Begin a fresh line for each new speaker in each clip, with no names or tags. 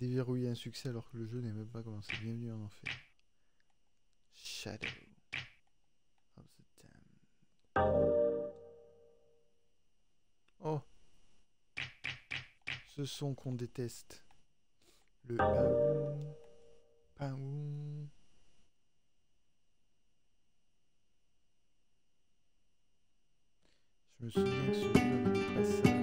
Déverrouiller un succès alors que le jeu n'est même pas commencé. Bienvenue en enfer. Shadow of the Damned. Oh Ce son qu'on déteste. Le paou. Je me souviens que ce jeu avait des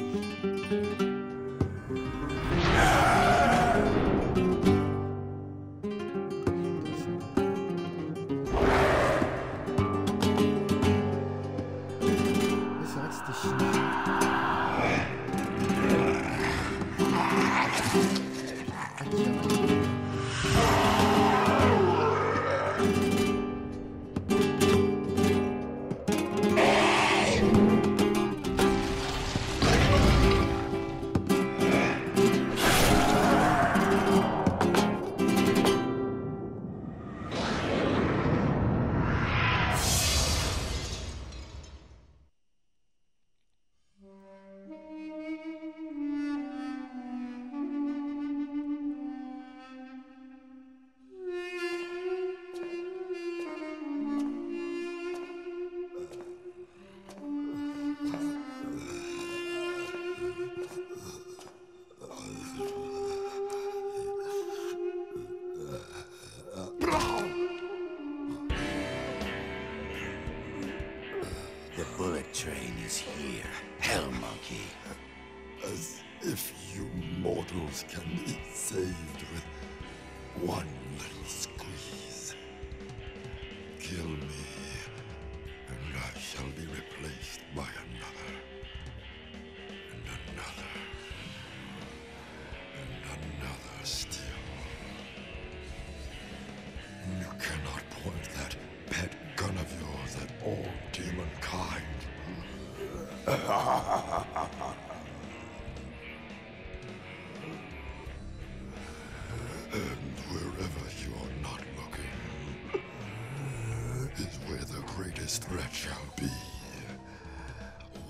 greatest threat shall be.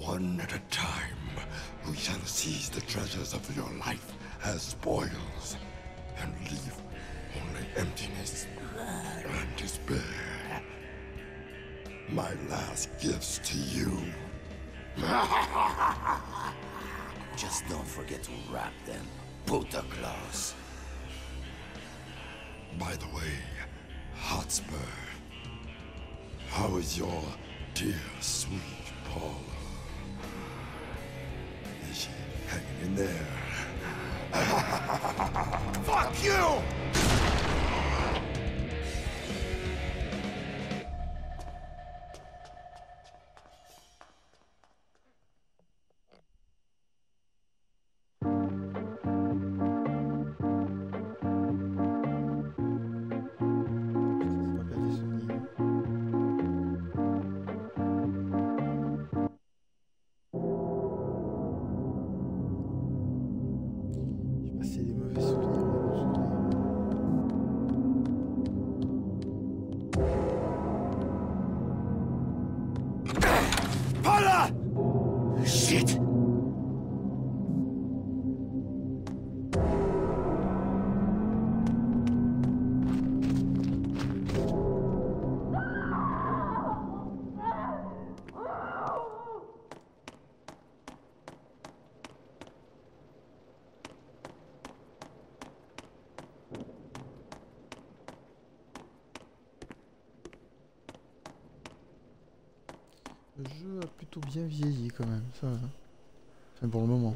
One at a time, we shall seize the treasures of your life as spoils and leave only emptiness and despair. My last gifts to you.
Just don't forget to wrap them. Puta claws.
By the way, Hotspur, how is your dear sweet Paula? Is she hanging in there? Fuck you!
Quand même, ça va. Enfin pour le moment.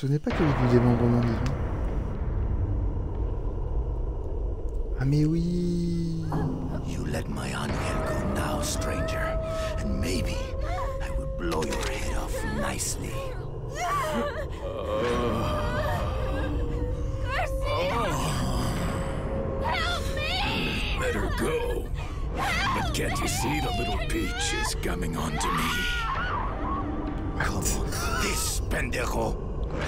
Je me souvenais pas qu'il y avait du démembrement dedans. Ah mais oui
You let my angel go now, stranger, and maybe I will blow your head off nicely.
Let her go. But can't you see the little peach is coming on to me?
Come on, this pendejo.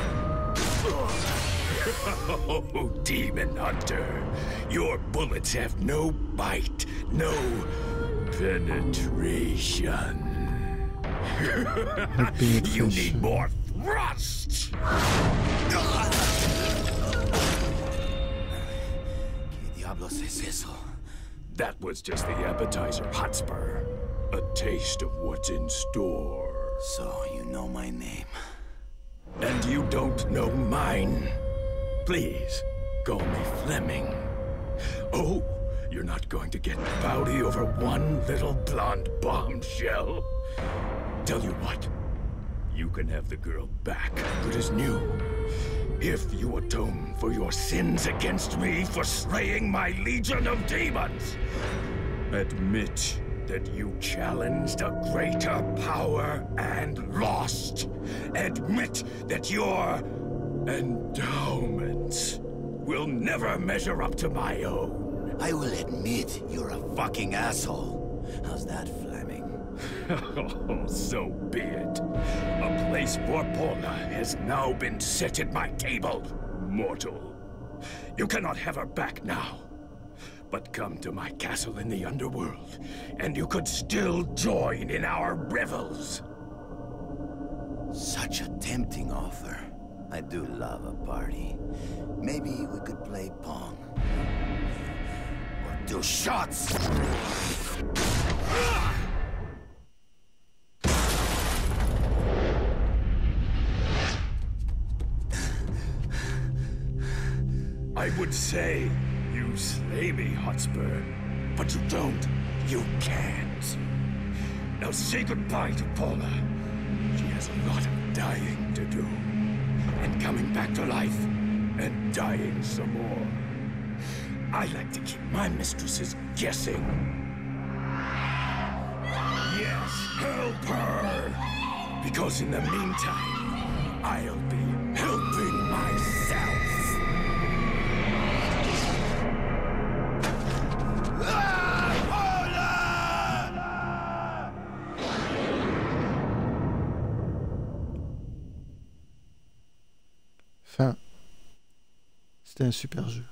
Oh, demon hunter. Your bullets have no bite, no penetration. You need more thrust.
¿Qué diablos es eso?
That was just the appetizer, Hotspur. A taste of what's in store.
So you know my name.
And you don't know mine. Please, call me Fleming. Oh, you're not going to get bowdy over one little blonde bombshell. Tell you what, you can have the girl back, good as new. If you atone for your sins against me for slaying my legion of demons. Admit that you challenged a greater power and lost. Admit that your endowments will never measure up to my own.
I will admit you're a fucking asshole. How's that, Fleming?
Oh, so be it. A place for Paula has now been set at my table, mortal. You cannot have her back now. But come to my castle in the underworld, and you could still join in our revels.
Such a tempting offer. I do love a party. Maybe we could play pong. Or do shots!
I would say you slay me, Hotspur, but you don't. You can't. Now say goodbye to Paula. She has a lot of dying to do. And coming back to life, and dying some more. I like to keep my mistresses guessing. Yes, help her! Because in the meantime, I'll be
super jeu.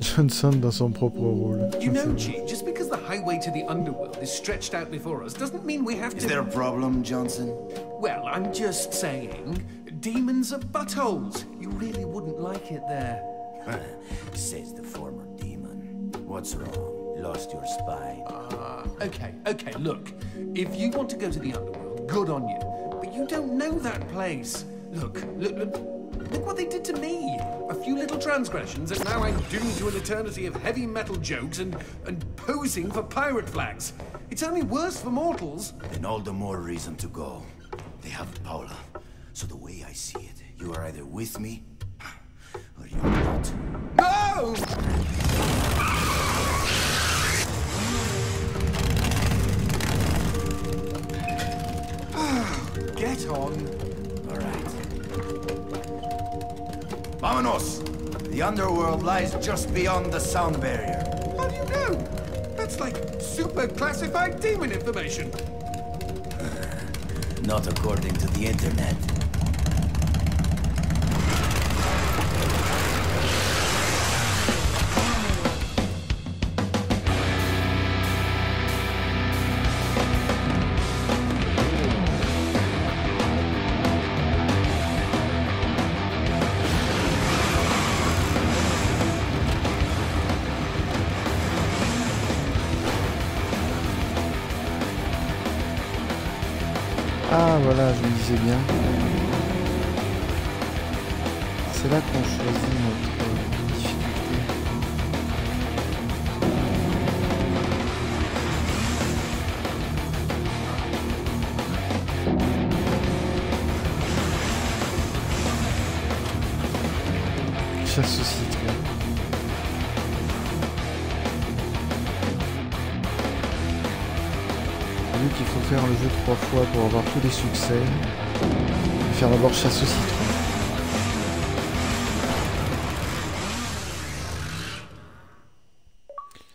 Johnson dans son propre rôle.
You
Ça,
know, G, just because the highway to the underworld is stretched out before us doesn't mean we have
Is
to.
there a problem, Johnson?
Well, I'm just saying, demons are buttholes. You really wouldn't like it there.
Says the former demon. What's wrong? Lost your spine?
Uh, okay, okay, look. If you want to go to the underworld, good on you. But you don't know that place. Look, look, look. Look what they did to me. A few little transgressions, and now I'm doomed to an eternity of heavy metal jokes and, and posing for pirate flags. It's only worse for mortals.
Then all the more reason to go. They have Paula. So the way I see it, you are either with me, or you're not.
No! Get on.
All right. Vamonos! The underworld lies just beyond the sound barrier.
How do you know? That's like super classified demon information.
Not according to the internet.
Ah voilà, je me disais bien. C'est là qu'on choisit notre difficulté. Trois fois pour avoir tous les succès, faire d'abord chasse au citron.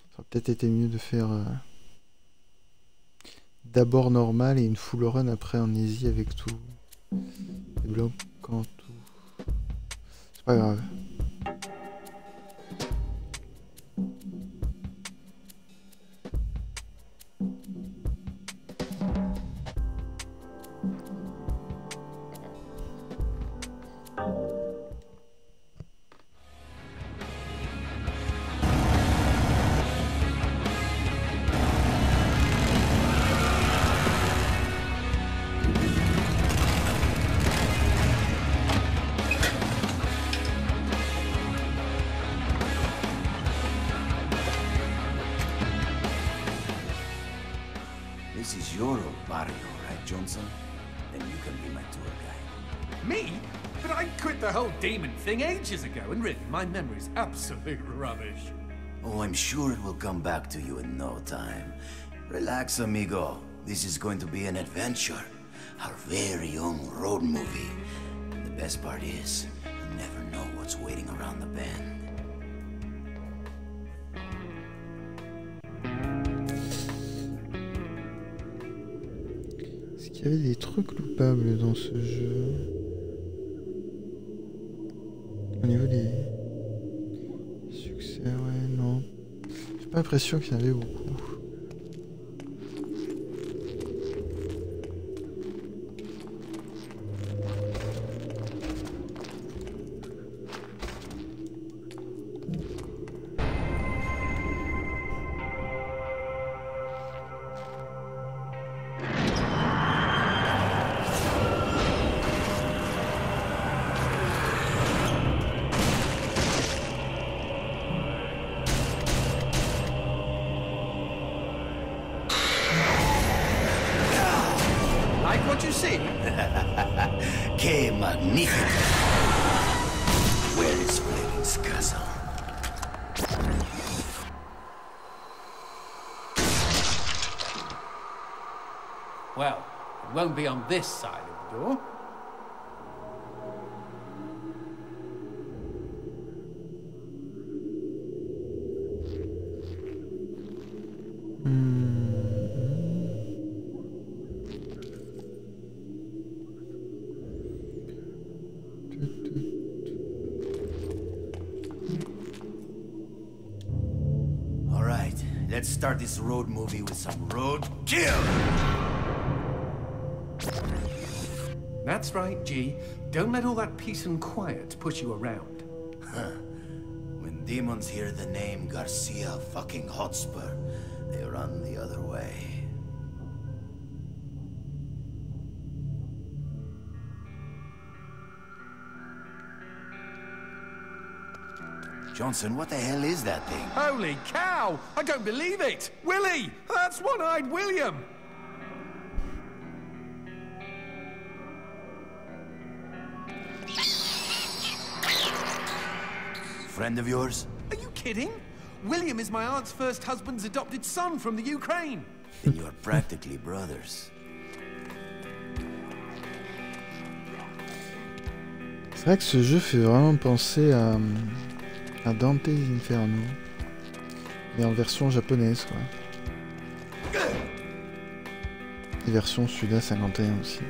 Ça aurait peut-être été mieux de faire euh, d'abord normal et une full run après en easy avec tout. Débloquant tout. C'est pas grave.
Thing ages ago, and really, my memory's absolute rubbish.
Oh, I'm sure it will come back to you in no time. Relax, amigo. This is going to be an adventure. Our very own road movie. The best part is, you never know what's waiting around the bend.
Est-ce qu'il y avait des trucs loupables dans ce jeu l'impression qu'il y en avait beaucoup.
Won't be on this side of the door. That's right, G. Don't let all that peace and quiet push you around.
When demons hear the name Garcia fucking Hotspur, they run the other way. Johnson, what the hell is that thing?
Holy cow! I don't believe it! Willie! That's one-eyed William!
Friend of yours?
Are you kidding? William is my aunt's first husband's adopted son from the Ukraine.
Then you are practically brothers.
C'est vrai que ce jeu fait vraiment penser à, à Dante's Inferno. Mais en version japonaise, quoi. Et version Suda 51 aussi.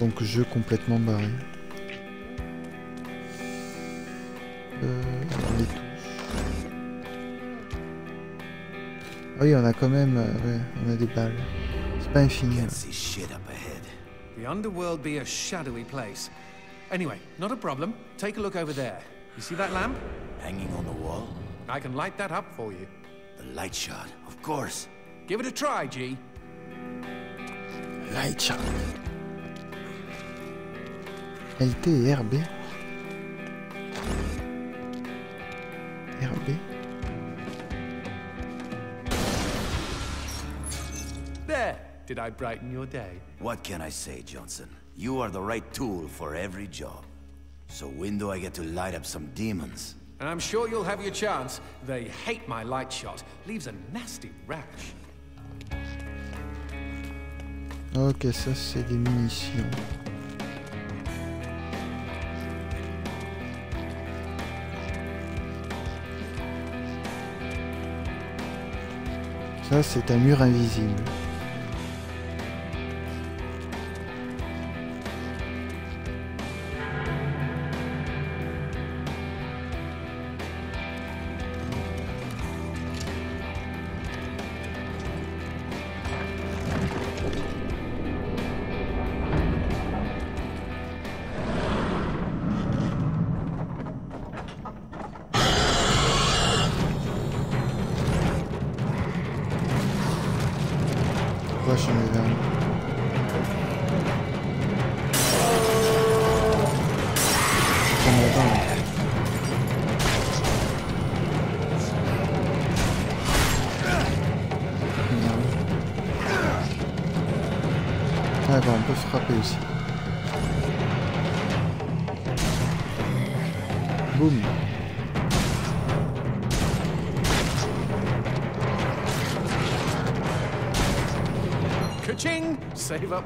Donc jeu complètement barré. Les touches. Ah oui, on a quand même... euh, ouais, on a des balles. C'est pas infini.
Can't
là.
see shit up ahead.
The underworld be a shadowy place. Anyway, not a problem. Take a look over there. You see that lamp?
Hanging on the wall?
I can light that up for you.
The light shot, of course.
Give it a try, G.
Light shot. LT et. RB.
Did I brighten your day?
What can I say, Johnson? You are the right tool for every job. So when do I get to light up some demons?
And I'm sure you'll have your chance. They hate my light shot. Leaves a nasty rash.
Ok, ça c'est des munitions. Ça c'est un mur invisible.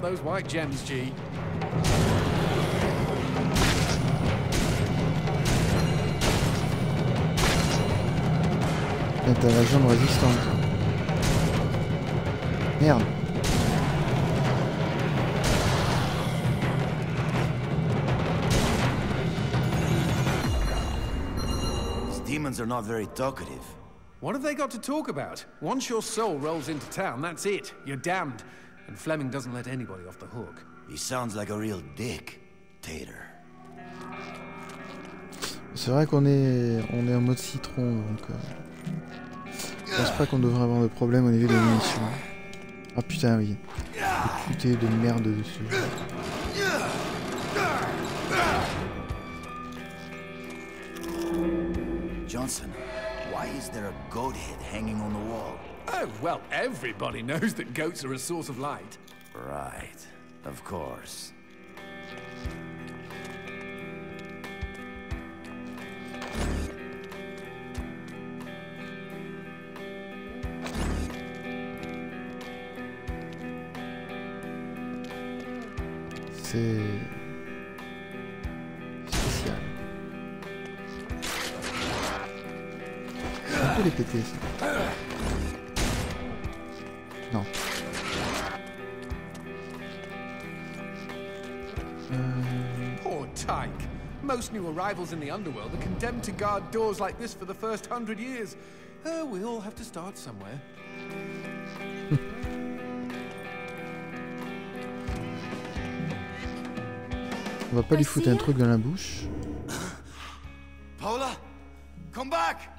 Those white gems, G.
Et t'as la jambe résistante. Merde.
These demons are not very talkative.
What have they got to talk about? Once your soul rolls into town, that's it. You're damned. And Fleming doesn't let anybody off the hook.
He sounds like a real dick. Tater.
C'est vrai qu'on est, on est en mode citron, donc euh, je pense pas qu'on devrait avoir de problème au niveau des munitions. Ah putain oui, le putain de merde dessus.
Johnson, why is there a goat head hanging on the wall?
Oh, well, everybody knows that goats are a source of light.
Right. Of course.
In the underworld are condemned to guard doors like this for the first hundred years. Uh, we all have to start somewhere.
on va pas lui foutre un truc dans la bouche.
Paula, come back!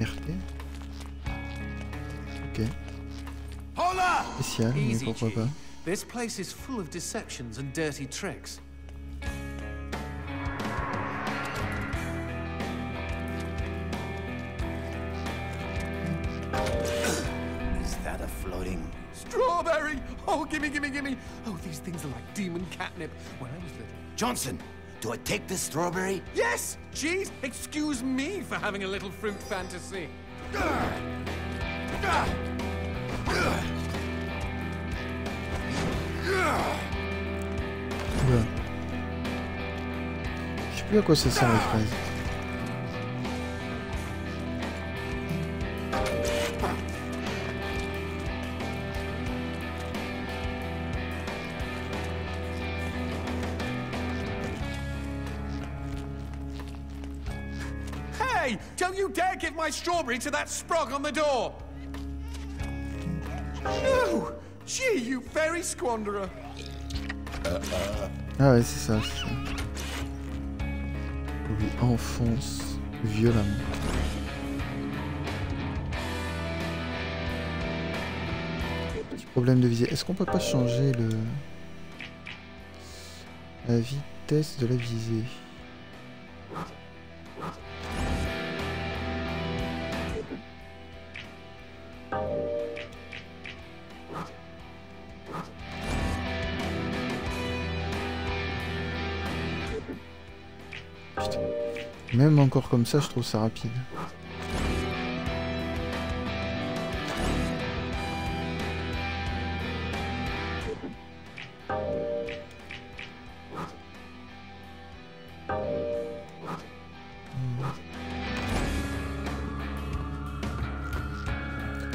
RT. Ok.
Paula!
Spécial, mais pourquoi pas.
This place is full of deceptions and dirty tricks. is that a floating... Strawberry! Oh, gimme, gimme, gimme! Oh, these things are like demon catnip. When I was little...
Johnson! Do I take this strawberry?
Yes! Geez, excuse me for having a little fruit fantasy. Hey! Don't you dare give my strawberry to that sprog on the door! No! Gee, you fairy squanderer!
Ah ouais, c'est ça, c'est ça. Enfonce violemment. Petit problème de visée. Est-ce qu'on peut pas changer le... La vitesse de la visée? Encore comme ça, je trouve ça rapide.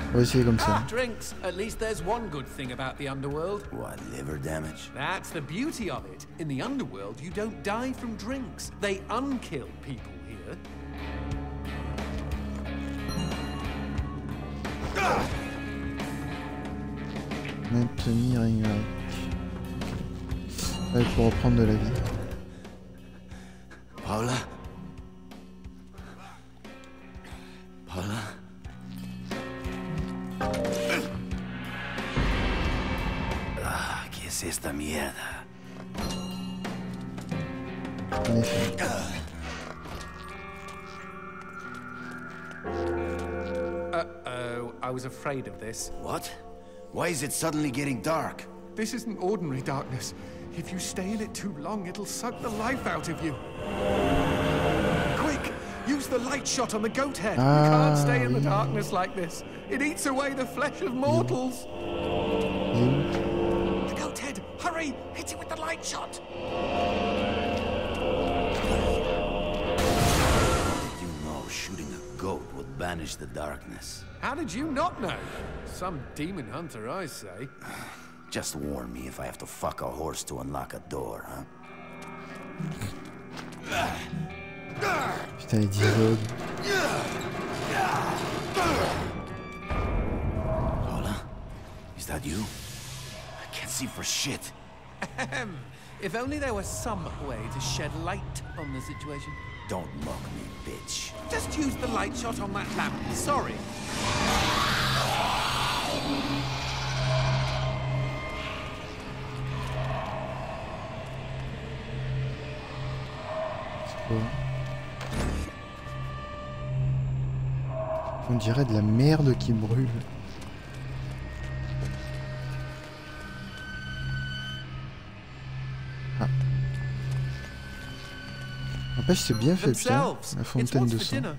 On va essayer comme ça.
Ah, drinks! At least there's one good thing about the underworld.
What, liver damage?
That's the beauty of it. In the underworld, you don't die from drinks. They unkill people
Maintenir Y. Ouais, pour reprendre de la vie.
Paula? Paula? Ah, ¿qué es esta mierda?
En effet.
Uh-oh, I was afraid of this.
What? Why is it suddenly getting dark?
This isn't ordinary darkness. If you stay in it too long, it'll suck the life out of you. Quick! Use the light shot on the goat head. you can't stay in the
oui.
darkness like this. It eats away the flesh of mortals.
Banish the darkness?
How did you not know? Some demon hunter, I say.
Just warn me if I have to fuck a horse to unlock a door, huh?
Putain, les dialogues.
Paula? Is that you? I can't see for shit.
If only there was some way to shed light on the situation.
Don't mock me, bitch.
Just use the light shot on that lamp. Sorry.
On dirait de la merde qui brûle. N'empêche, c'est bien fait, putain. La fontaine de sang.
dinner.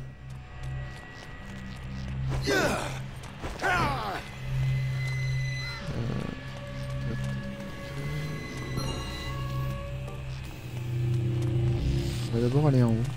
On va d'abord aller en haut.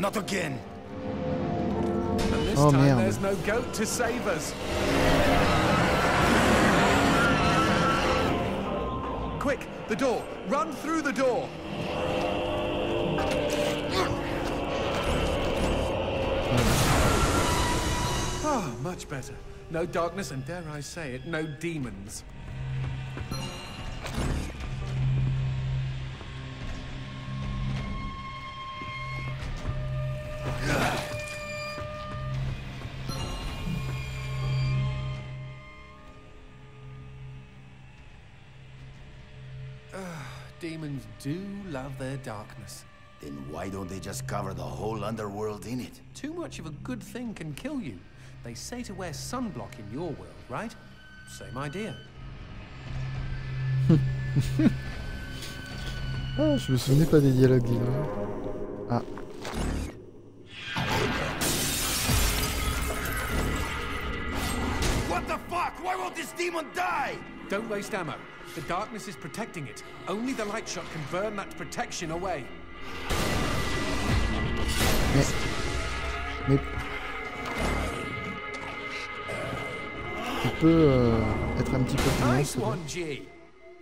Not again!
And this
Oh,
time
merde.
there's no goat to save us. Quick, the door. Run through the door. Ah, much better. No darkness, and dare I say it, no demons. Their darkness.
Then why don't they just cover the whole underworld in it?
Too much of a good thing can kill you. They say to wear sunblock in your world, right? Same idea.
Ah, je me souvenais pas des dialogues dis. Ah,
fuck? Why won't this demon die?
Don't waste ammo. The darkness is protecting it. Only the light shot can burn that protection away.
mais... Mais... Tu peux euh, être un petit peu plus
Nice
s'il te plaît
one, G.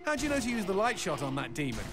How'd you know to use the light shot on that demon?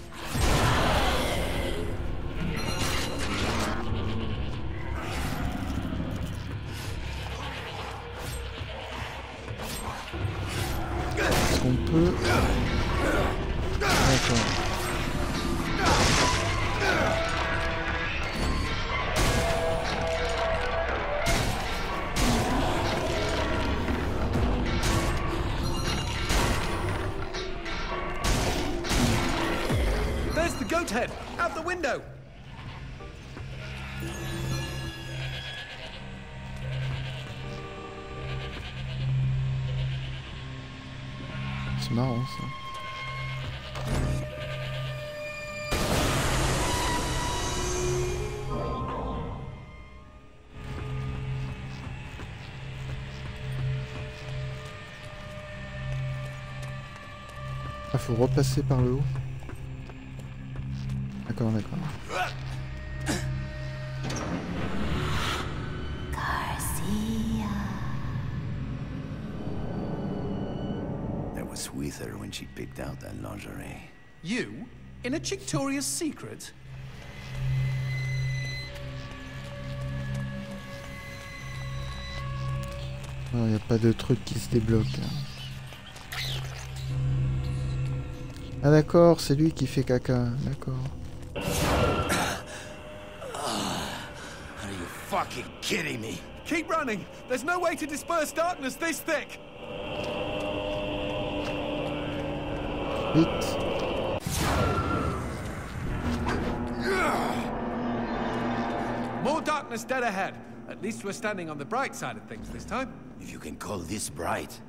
Faut repasser par le haut. D'accord, d'accord.
That was with her when she picked out that lingerie.
You? In a Chictoria's secret?
Il n'y a pas de truc qui se débloque. hein. Ah d'accord, c'est lui qui fait caca, d'accord.
Are you fucking kidding me?
Keep running! There's no way to disperse darkness this thick!
Vite
More darkness dead ahead. At least we're standing on the bright side of things this time.
If you can call this bright.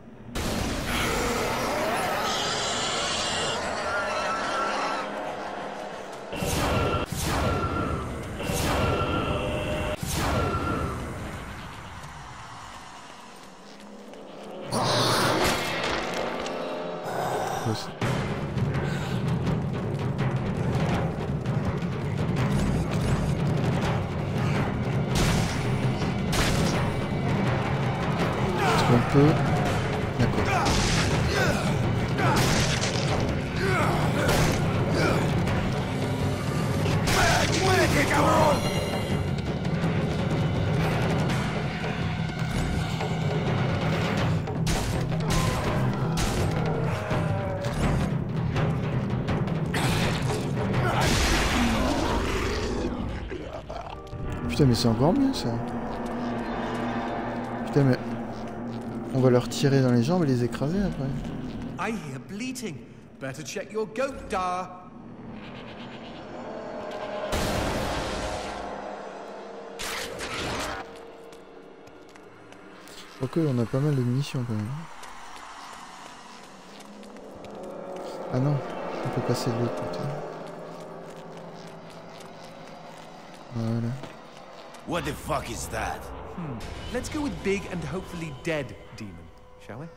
Ça Est-ce qu'on peut... mais c'est encore mieux ça. Putain mais... On va leur tirer dans les jambes et les écraser après.
I hear bleating. Better check your goat, Dar.
Ok, on a pas mal de munitions quand même. Ah non, on peut passer de l'autre côté.
What the fuck is that? Hmm.
Let's go with big and hopefully dead demon, shall we?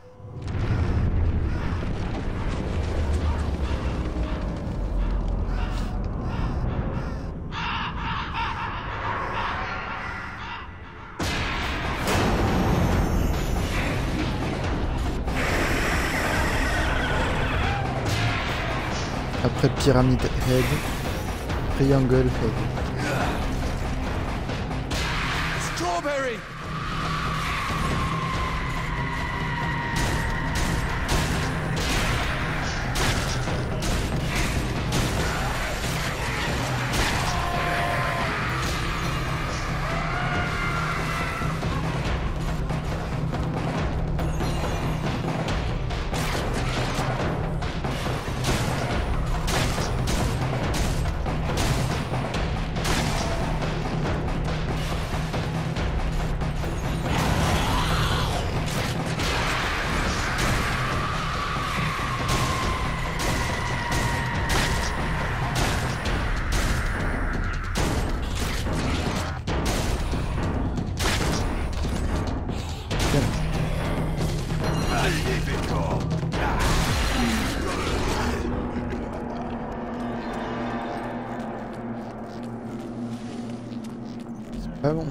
Après Pyramid Head, Triangle Head.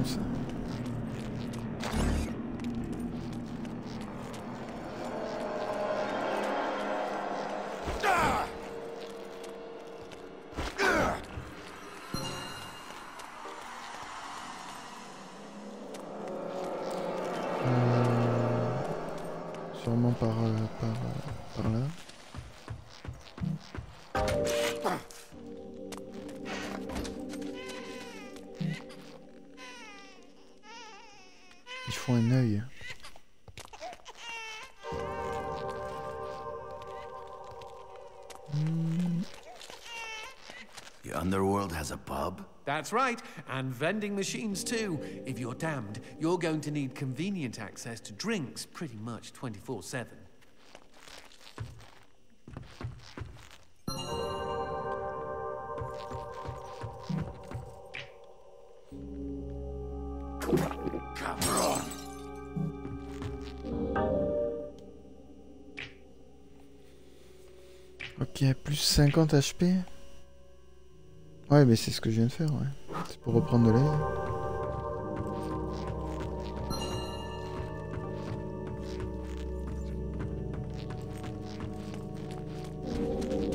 Euh, Sûrement par, euh,
That's right, and vending machines too. If you're damned, you're going to need convenient access to drinks pretty much 24 7.
Cabron!
Ok, plus 50 HP. Ouais, mais c'est ce que je viens de faire, ouais. C'est pour reprendre de l'air.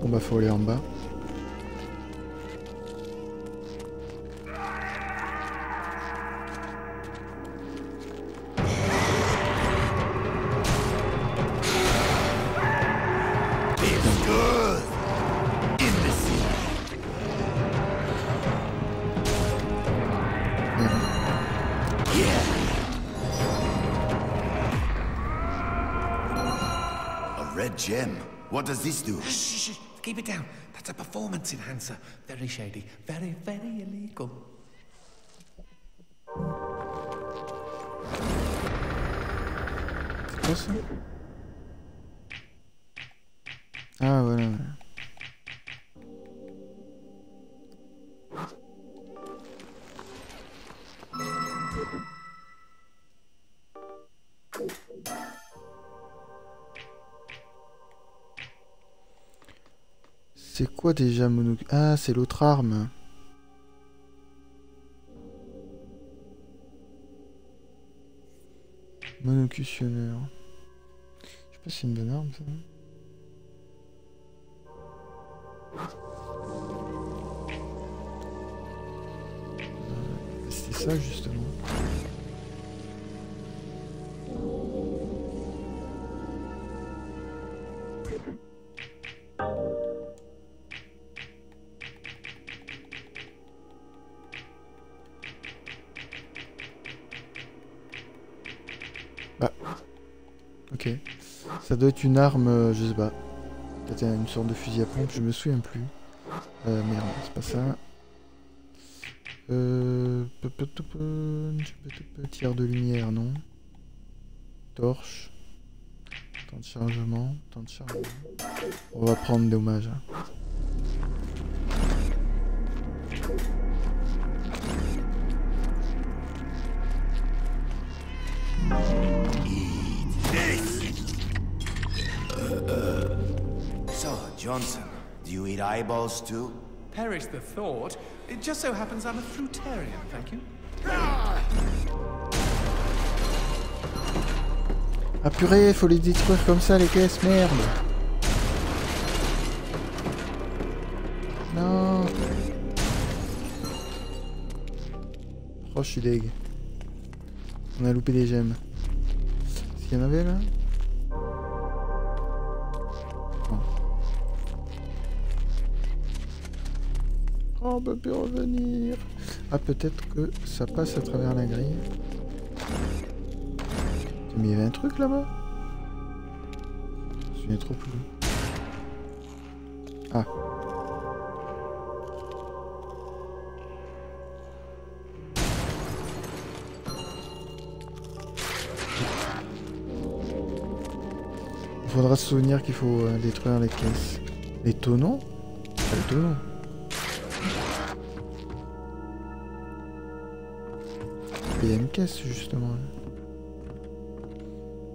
Bon bah faut aller en bas.
What does this do?
Shh, shh, shh, keep it down. That's a performance enhancer. Very shady. Very, very illegal.
C'est quoi ça Ah voilà. voilà. C'est quoi déjà mono... Ah, c'est l'autre arme. Monocussionneur. Je sais pas si c'est une bonne arme ça. Euh, C'est ça justement. Ça doit être une arme, euh, je sais pas. Peut-être une sorte de fusil à pompe, je me souviens plus. Euh, merde, c'est pas ça. Euh... Tir de lumière, non. Torche. Temps de chargement. Temps de chargement. On va prendre dommage. hein.
Eyeballs too?
Perish the thought. It just so happens I'm a fruitarian, thank you.
Ah purée, faut les détruire comme ça les caisses, merde Non Oh, je suis deg. On a loupé des gemmes. Est-ce qu'il y en avait là Revenir Ah, peut-être que ça passe à travers la grille. Mais il y avait un truc là-bas? Je me trop plus. Ah. Il faudra se souvenir qu'il faut euh, détruire les caisses. Les tonneaux? Pas les. Caisse justement.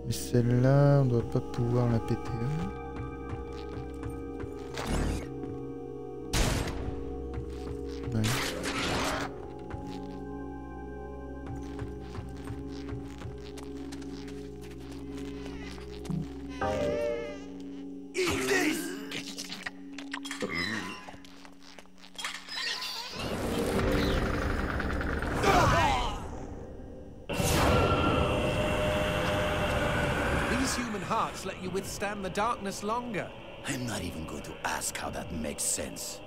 Mais celle-là, on doit pas pouvoir la péter.
Darkness longer.
I'm not even going to ask how that makes sense.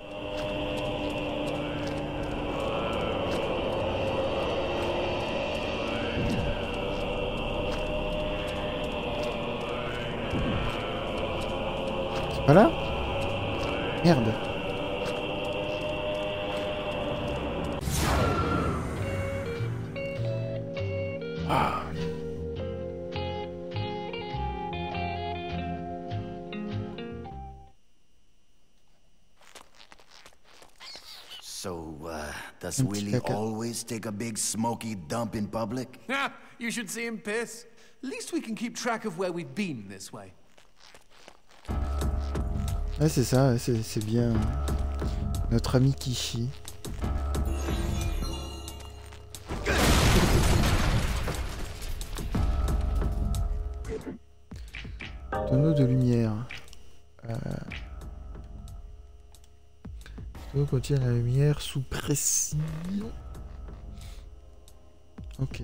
Does
Empty
Willie
caca.
always take a big smoky dump in public?
Ha! You should see him piss. At least we can keep track of where we've been this way.
Ouais, c'est ça, c'est c'est bien. Notre ami Kishi. Contient la lumière sous pression. Ok.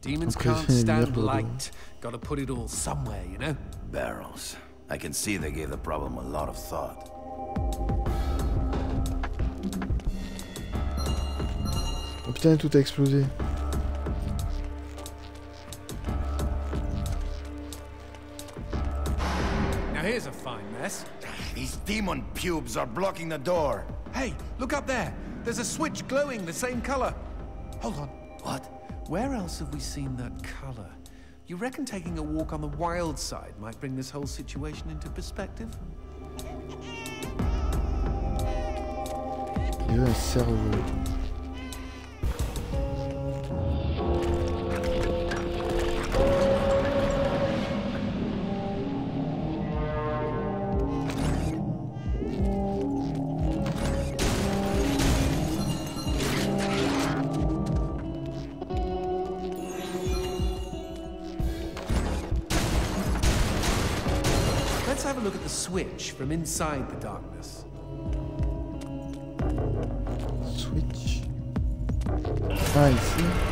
Demons can't stand light. Gotta put it all somewhere, you know?
Barrels. I can see they gave the problem a lot of thought.
Oh putain, tout a explosé.
A fine mess.
These demon pubes are blocking the door.
Hey, look up there. There's a switch glowing the same color. Hold on.
What?
Where else have we seen that color? You reckon taking a walk on the wild side might bring this whole situation into perspective?
Il veut un cerveau.
From inside the darkness.
Switch. Ah.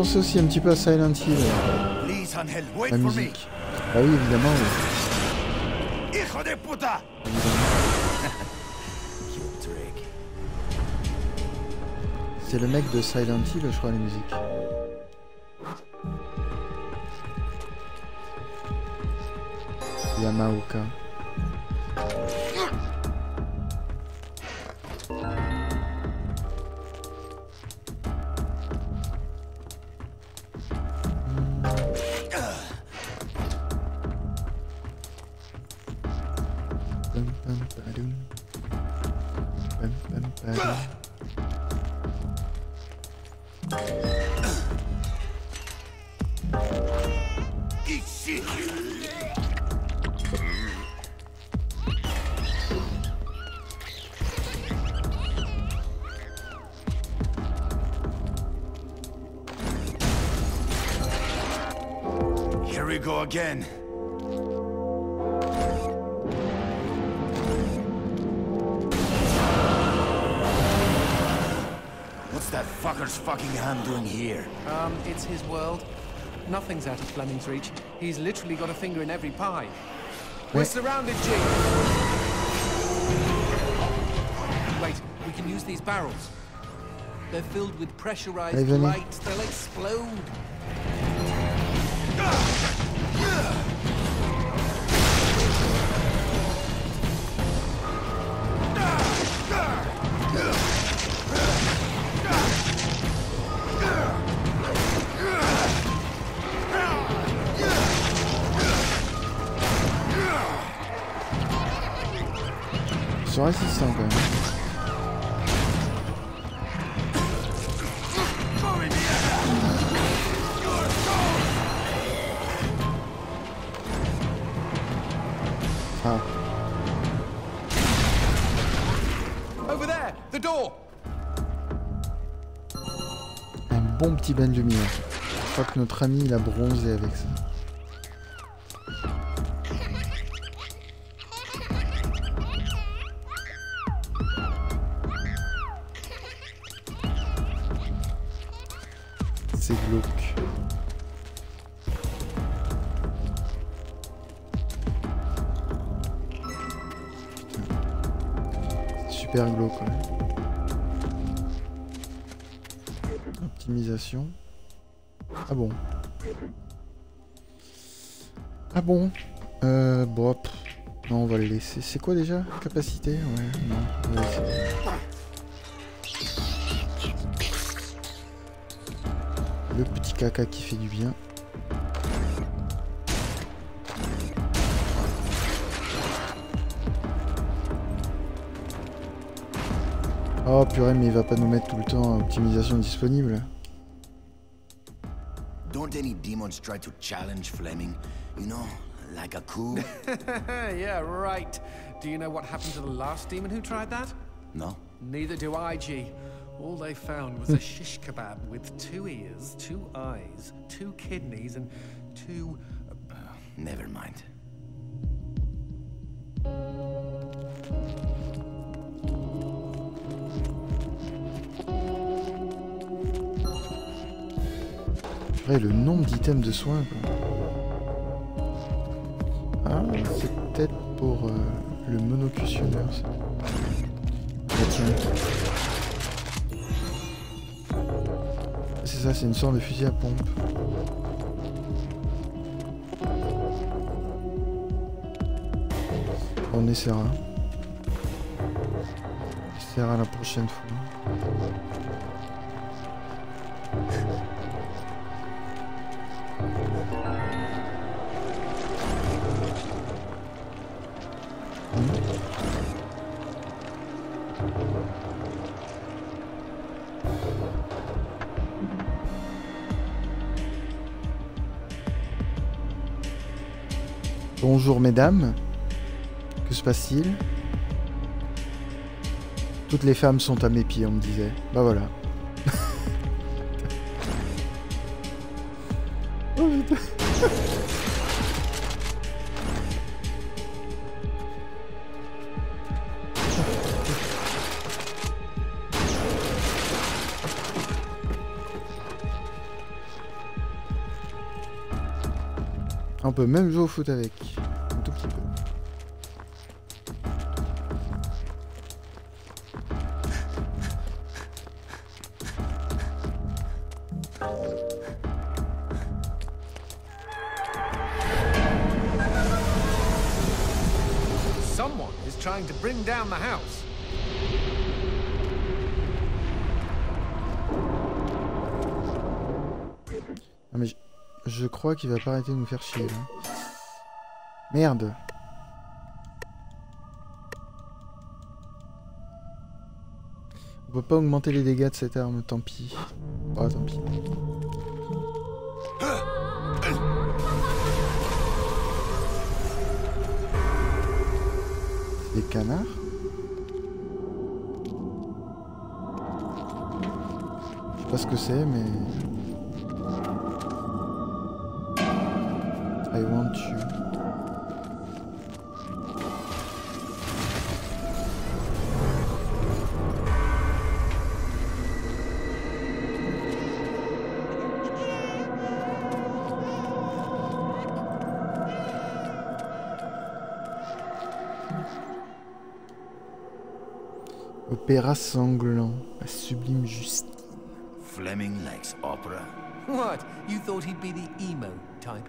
Penser aussi un petit peu à Silent Hill,
Please, Angel, wait
la
for me.
musique. Ah oui, évidemment. oui. C'est le mec de Silent Hill, je crois, la musique. Yamaoka.
Again. What's that fucker's fucking hand doing here?
Um, it's his world. Nothing's out of Fleming's reach. He's literally got a finger in every pie. We're surrounded, G. Wait, we can use these barrels. They're filled with pressurized light. They'll explode.
sont notre ami il a bronzé avec ça. C'est glauque. Super glauque. Optimisation. Ah bon. Euh, bon. Non, on va le laisser. C'est quoi déjà Capacité? Ouais, non. on va laisser. Le petit caca qui fait du bien. Oh purée, mais il va pas nous mettre tout le temps optimisation disponible.
Don't any demons try to challenge Fleming? You know, like a coup?
yeah, right. Do you know what happened to the last demon who tried that?
no?
Neither do I, G. All they found was a shish kebab with two ears, two eyes, two kidneys, and two.
Uh, Never mind.
Purée, le nombre d'items de soins. Quoi. Pour euh, le tiens. C'est ça, c'est une sorte de fusil à pompe. On essaiera. On essaiera la prochaine fois. Mesdames. Que se passe-t-il? Toutes les femmes sont à mes pieds, on me disait. Bah voilà. On peut même jouer au foot avec. Crois qu'il va pas arrêter de nous faire chier là. Merde. On peut pas augmenter les dégâts de cette arme, tant pis. Oh, tant pis. Des canards? Je sais pas ce que c'est, mais... I want you. Opéra sanglant, la sublime justice.
Fleming likes opera?
What? You thought he'd be the emo type?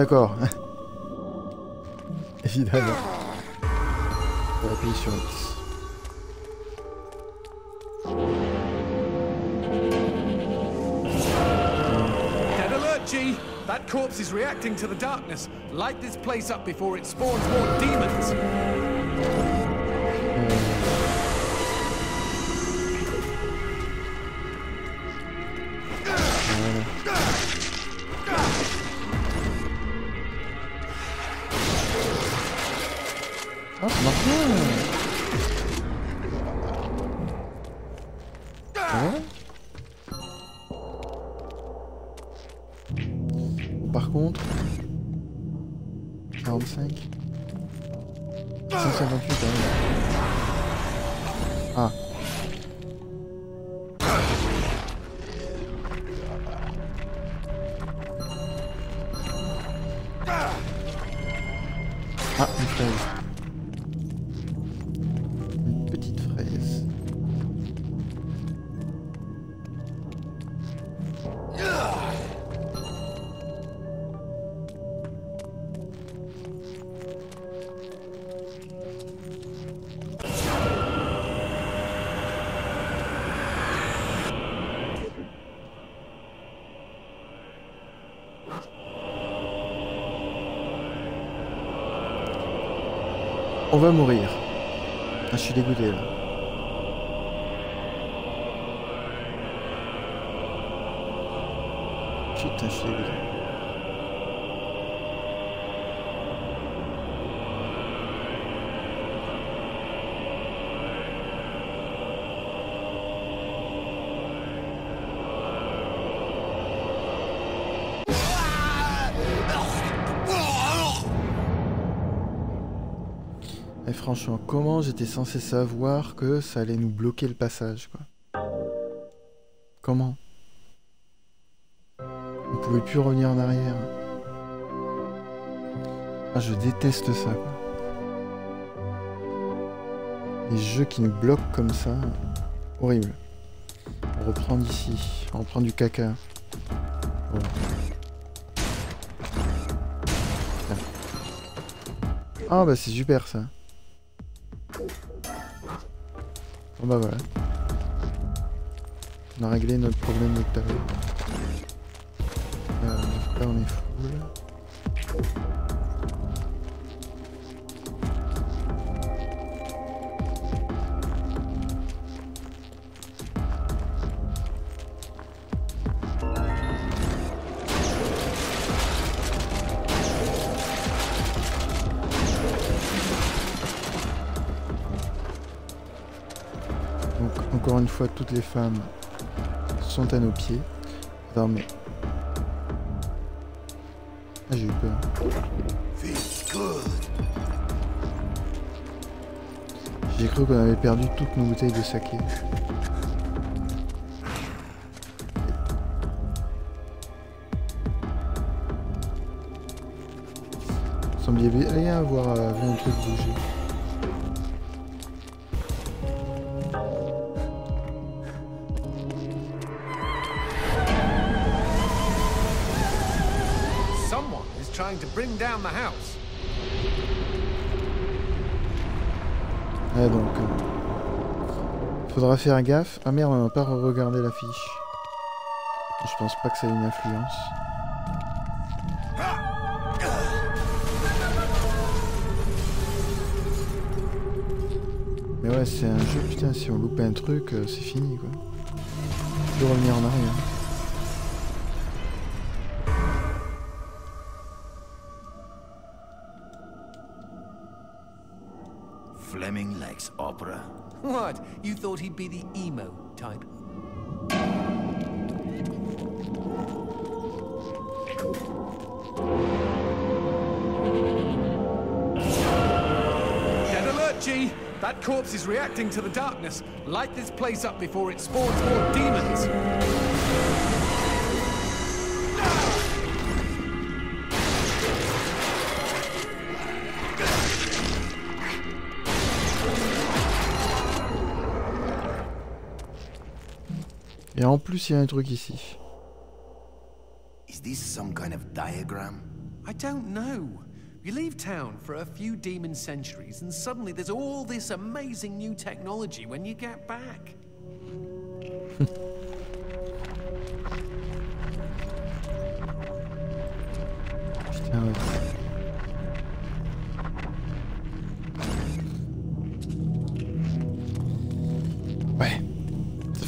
D'accord. Évidemment. On va appuyer sur X.
Dead alert, G! That corpse is reacting to the darkness. Light this place up before it spawns more demons.
Ah, va mourir. Ah, je suis dégoûté là. Putain, je suis dégoûté. Franchement, comment j'étais censé savoir que ça allait nous bloquer le passage, quoi? Comment? On pouvait plus revenir en arrière. Ah, je déteste ça. Les jeux qui nous bloquent comme ça, horrible. On reprend d'ici, on reprend du caca. Ah bah c'est super ça. Bon bah voilà. On a réglé notre problème de tout à. Euh, là on est les femmes sont à nos pieds. Attends mais... Ah j'ai eu peur. J'ai cru qu'on avait perdu toutes nos bouteilles de saké. Il semblait bien avoir vu un truc bouger.
Down.
Ouais donc... euh, faudra faire gaffe. Ah merde, on va pas regarder l'affiche. Je pense pas que ça ait une influence. Mais ouais, c'est un jeu, putain, si on loupe un truc, euh, c'est fini quoi. Plus revenir en arrière.
What? You thought he'd be the emo type? Dead alert, G! That corpse is reacting to the darkness. Light this place up before it spawns more demons.
Et en plus, il y a un truc ici.
Is this some kind of diagram?
I don't know. You leave town for a few demon centuries, and suddenly there's all this amazing new technology when you get back.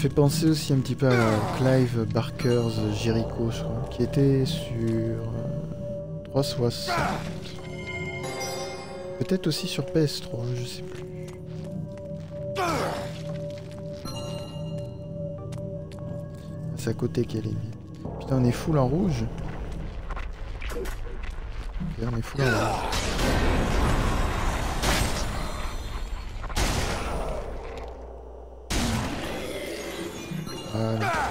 Fait penser aussi un petit peu à Clive Barker's Jericho, je crois, qui était sur euh, 360. Peut-être aussi sur PS3, je sais plus. C'est à côté qu'elle est. Putain, on est full en rouge. On est full en rouge. Voilà.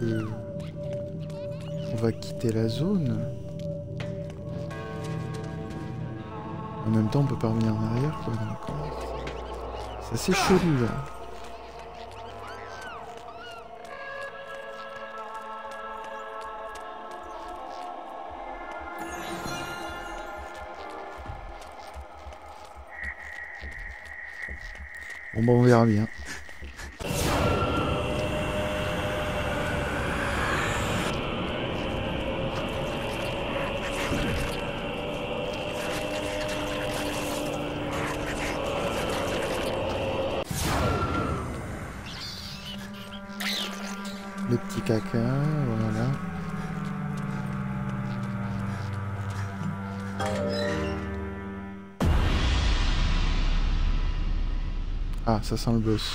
On va quitter la zone En même temps, on peut pas revenir en arrière, quoi. C'est assez chelou, là. Bon, bah, on verra bien. Caca, voilà. Ah, ça sent le boss.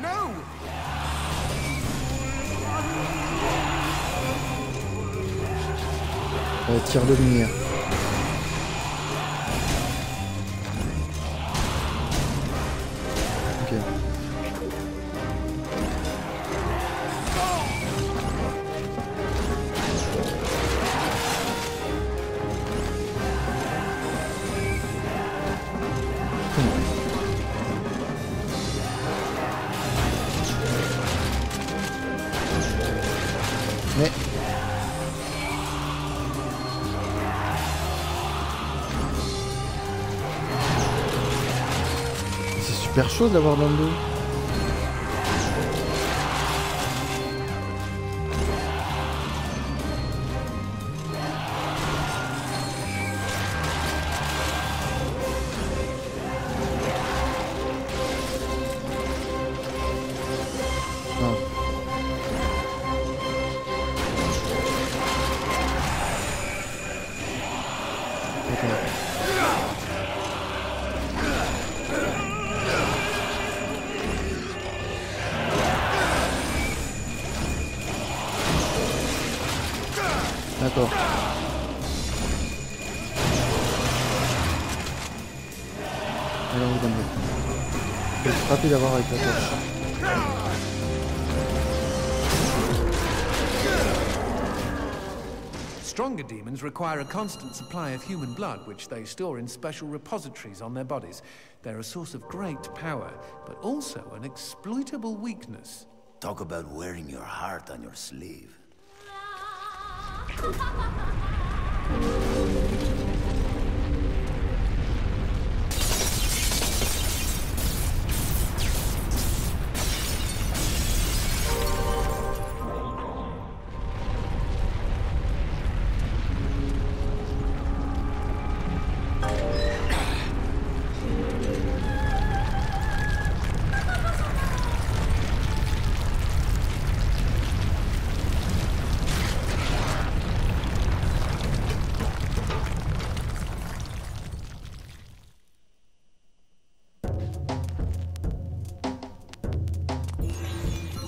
No!
Euh, tir de lumière. Super chaud Je vais avec la torche.
Stronger demons require a constant supply of human blood, which they store in special repositories on their bodies. They're a source of great power, but also an exploitable weakness.
Talk about wearing your heart on your sleeve.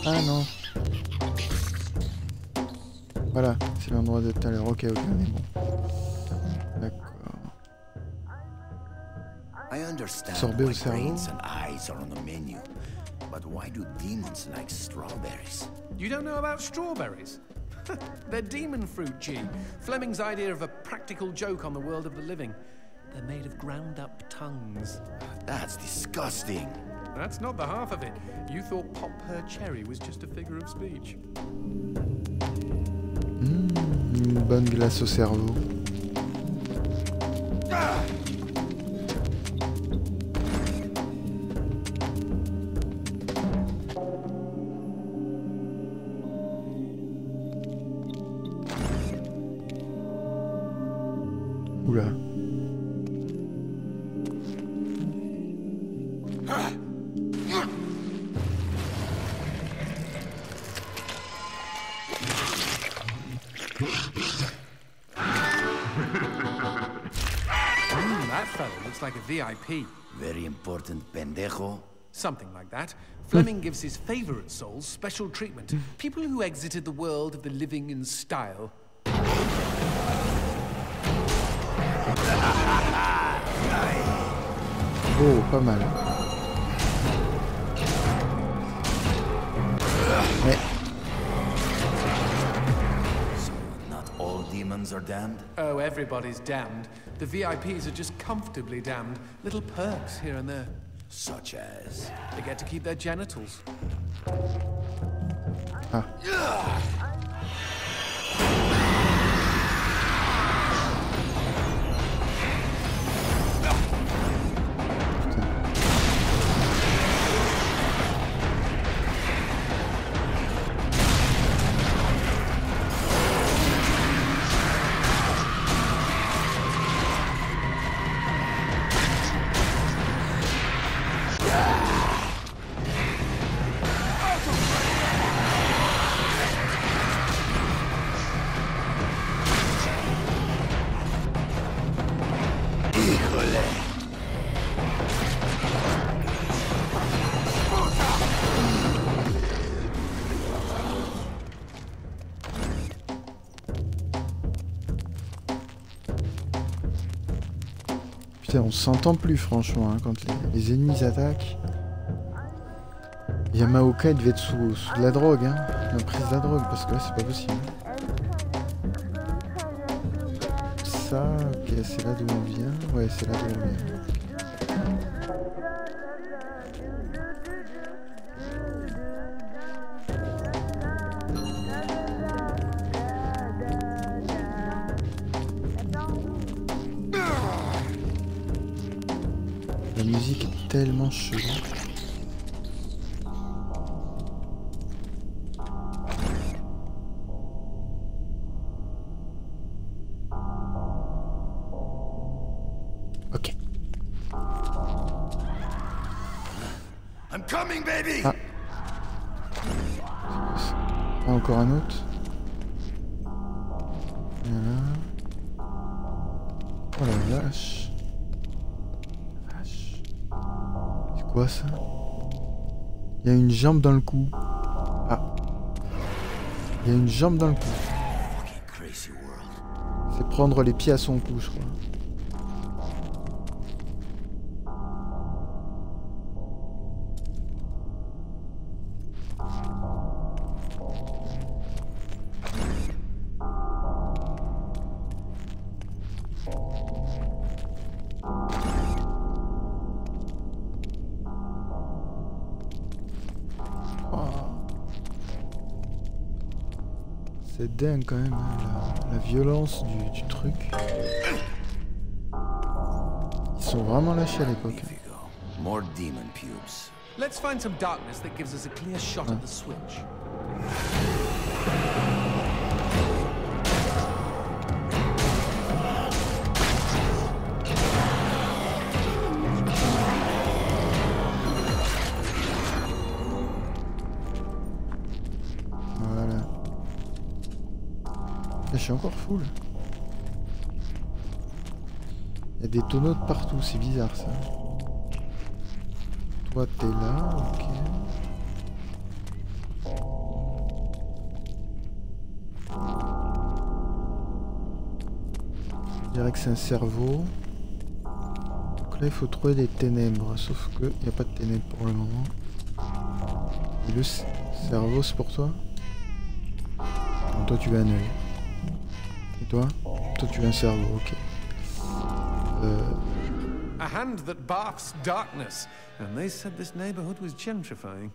Ah non. Voilà, c'est l'endroit de tout à l'heure. Ok, ok, on est bon. D'accord.
I understand
Sorbet au
why
cerveau.
brains and eyes are on the menu, but why do demons like strawberries?
You don't know about strawberries? They're demon fruit, G. Fleming's idea of a practical joke on the world of the living. They're made of ground up tongues.
That's disgusting.
That's not the half of it. You thought Pop Her Cherry was just a figure of speech.
Une bonne glace au cerveau.
Like.
Very important pendejo.
Something like that. Fleming gives his favorite souls special treatment. People who exited the world of the living in style.
Oh, pas mal. Mais
demons are damned.
Oh, everybody's damned. The VIPs are just comfortably damned. Little perks here and there.
Such as.
They get to keep their genitals.
On s'entend plus franchement hein, quand les, ennemis attaquent. Yamaoka il devait être sous, sous de la drogue, hein. La prise de la drogue, parce que là c'est pas possible. Ça, ok, c'est là d'où on vient. Ouais, c'est là d'où on vient. Jambe dans le cou. Ah. Il y a une jambe dans le cou. C'est prendre les pieds à son cou, je crois. Dingue quand même, hein, la, la violence du, du truc. Ils sont vraiment lâchés à l'époque. hein.
More demon pubes.
Let's find some darkness that gives us a clear shot at the switch.
Suis encore full. Il y a des tonneaux de partout, c'est bizarre ça. Toi t'es là, ok. Je dirais que c'est un cerveau. Donc là il faut trouver des ténèbres, sauf que il n'y a pas de ténèbres pour le moment. Et le cerveau c'est pour toi? Toi tu veux un œil. Toi Toi tu veux un cerveau, ok. Euh,
A hand that barks darkness. And they said this neighborhood was gentrifying.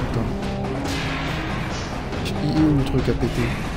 attends. Il est où le truc à péter?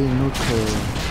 Il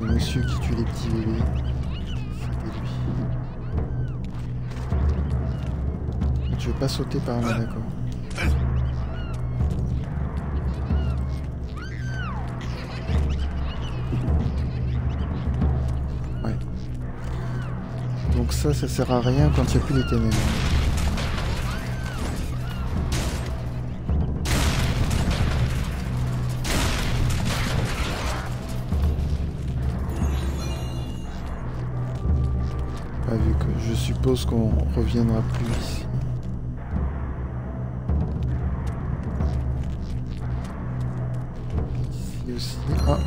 Le monsieur qui tue les petits bébés. C'était lui. Je vais pas sauter par là, d'accord. Ouais. Donc ça, ça sert à rien quand il n'y a plus les ténèbres. Suppose qu'on reviendra plus ici. Ici aussi. Ah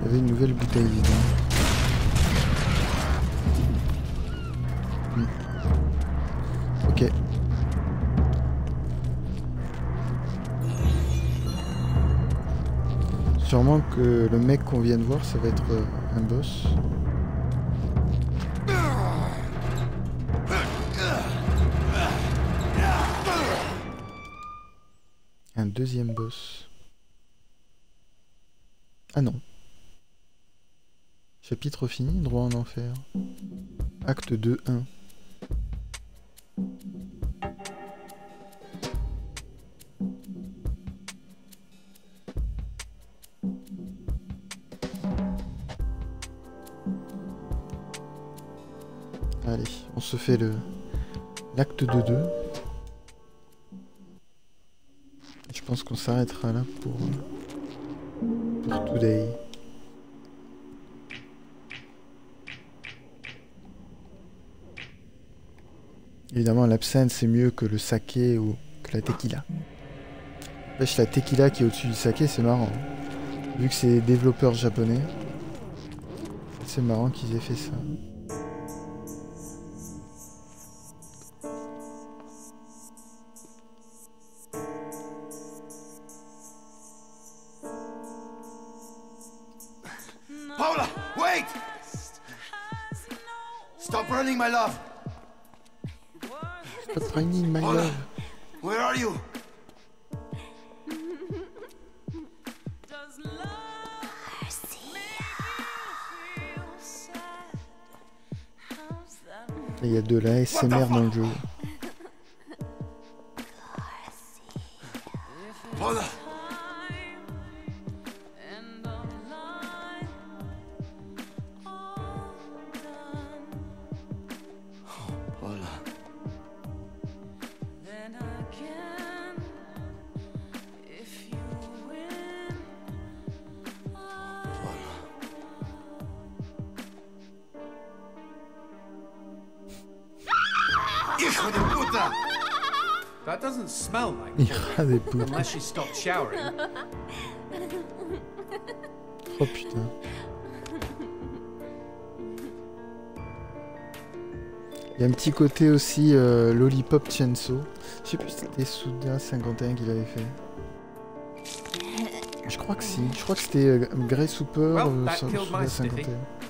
Il y avait une nouvelle bouteille. Hmm. Ok. Sûrement que le mec qu'on vient de voir, ça va être euh, un boss. Deuxième boss. Ah non. Chapitre fini, droit en enfer. Acte 2, 1. Allez, on se fait le l'acte de 2. Pense qu'on s'arrêtera là pour, euh, pour today. Évidemment, l'absinthe c'est mieux que le saké ou que la tequila. La tequila qui est au-dessus du saké, c'est marrant. hein. Vu que c'est des développeurs japonais, c'est marrant qu'ils aient fait ça. De la SMR dans le jeu.
That doesn't smell like unless she stopped showering.
Oh putain. Il y a un petit côté aussi euh, Lollipop Chainsaw. Je sais plus si c'était Suda 51 qui l'avait fait. Je crois que si. Je crois que c'était euh, Grace Hooper
Well,
euh,
Sniffy.
51.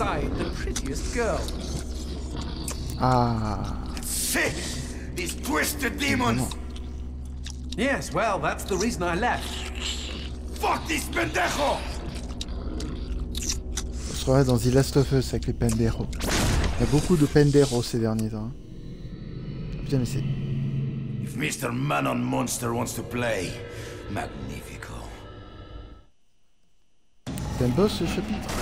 Get inside the prettiest girl.
Ah,
Sick! These twisted demons!
Yes, well, that's the reason I left.
Fuck this pendejo!
On se revoit dans The Last of Us avec les penderos. Il y a beaucoup de penderos ces derniers temps. hein. Putain, mais c'est...
If Mr. Manon Monster wants to play, magnifico.
C'est un boss ce chapitre?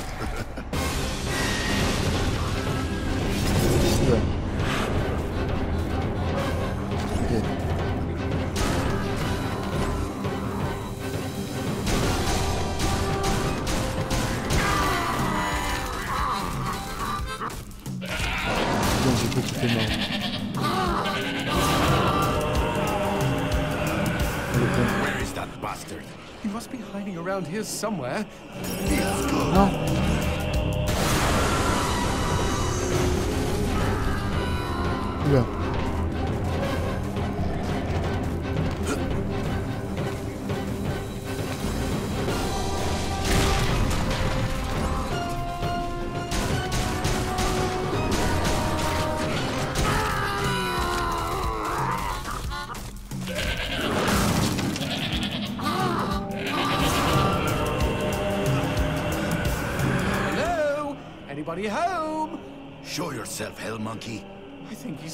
Here somewhere.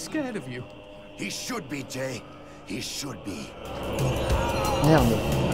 Scared of you.
He should be, Jay. He should be.
Merde.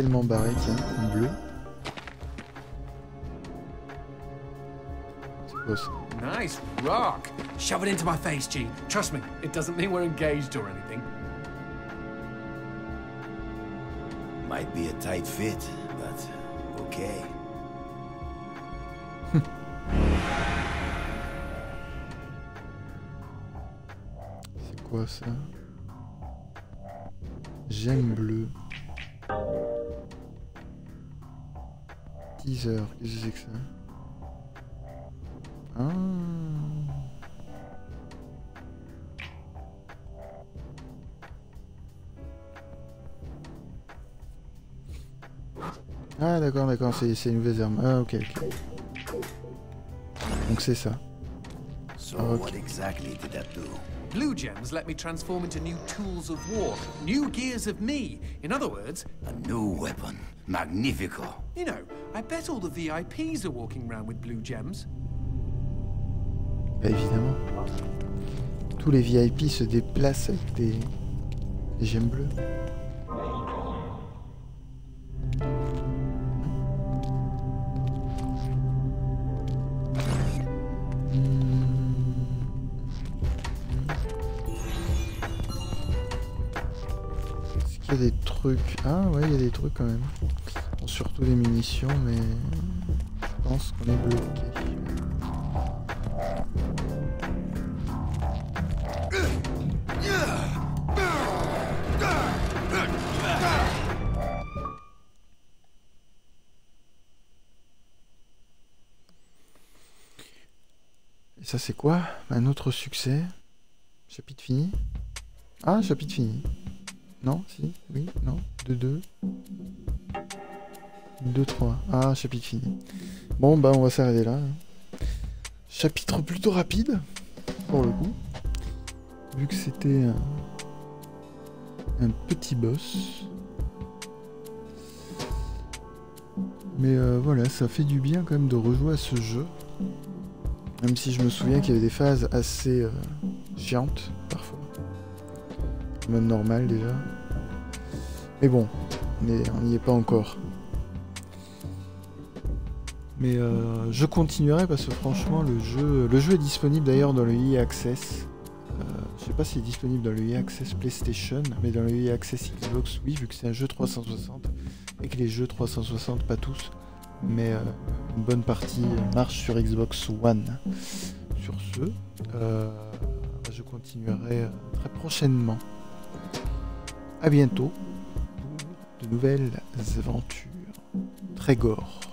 Tellement barré, tiens, en bleu. C'est quoi ça
Nice rock. Shove it into my face, G. Trust me, it doesn't mean we're engaged or anything.
Might be a tight fit, but okay.
C'est quoi ça J'aime bleu. Teaser, qu'est-ce que c'est que ça Ah. Ah d'accord, d'accord, c'est c'est une nouvelle arme. Ah ok, ok. Donc c'est ça.
So
Okay.
what exactly did that do?
Blue gems let me transform into new tools of war, new gears of me. In other words,
A new weapon. Magnifico.
you know, I bet all the VIPs are walking around with blue gems.
Bah, évidemment. Tous les VIP se déplacent avec des, des gemmes bleues. Est-ce qu'il y a des trucs? Ah ouais, il y a des trucs quand même. Surtout les munitions, mais je pense qu'on est bloqué. Et ça c'est quoi Un autre succès Chapitre fini Ah, chapitre fini. Non Si Oui Non 2-2 2-3. Ah, chapitre fini. Bon, bah on va s'arrêter là. Chapitre plutôt rapide, pour le coup. Vu que c'était un, petit boss. Mais euh, voilà, ça fait du bien quand même de rejouer à ce jeu. Même si je me souviens qu'il y avait des phases assez euh, chiantes, parfois. Même normal déjà. Mais bon, on n'y est pas encore. Mais euh, je continuerai parce que franchement le jeu, le jeu est disponible d'ailleurs dans le EA Access. Euh, je sais pas s'il est disponible dans le EA Access PlayStation, mais dans le EA Access Xbox, oui, vu que c'est un jeu 360 et que les jeux 360, pas tous, mais euh, une bonne partie marche sur Xbox One. Sur ce, je continuerai très prochainement. A bientôt pour de nouvelles aventures très gore.